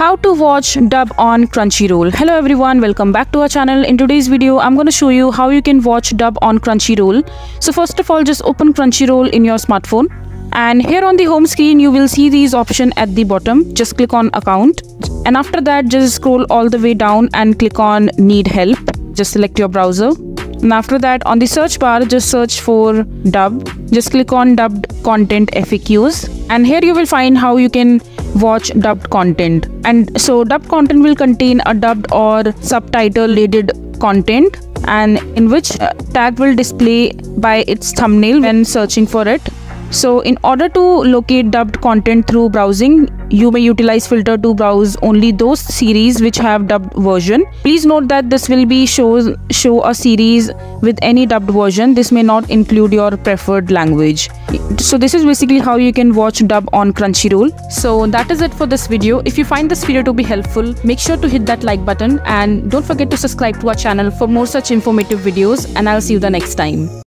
How to watch dub on Crunchyroll. Hello everyone, welcome back to our channel. In today's video, I'm going to show you how you can watch dub on Crunchyroll. So first of all, just open Crunchyroll in your smartphone. And here on the home screen, you will see these options at the bottom. Just click on account. And after that, just scroll all the way down and click on need help. Just select your browser and after that on the search bar just search for dub just click on dubbed content faqs and here you will find how you can watch dubbed content. And so dubbed content will contain a dubbed or subtitle related content and in which uh, tag will display by its thumbnail when searching for it so in order to locate dubbed content through browsing, you may utilize filter to browse only those series which have dubbed version. Please note that this will be shows show a series with any dubbed version. This may not include your preferred language. So this is basically how you can watch dub on Crunchyroll. So that is it for this video. If you find this video to be helpful, make sure to hit that like button and don't forget to subscribe to our channel for more such informative videos and I'll see you the next time.